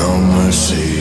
no mercy.